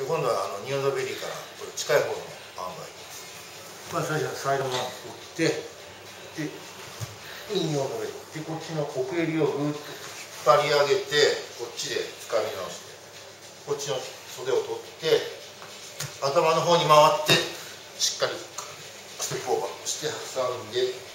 で今度はあのニオドベリーからこれ近い方のアームがいきます。まあ最初はサイドマップをってでニオドベリー。でこっちの奥襟をぐーっと引っ張り上げてこっちで掴み直してこっちの袖を取って頭の方に回ってしっかりステップオーバーして挟んで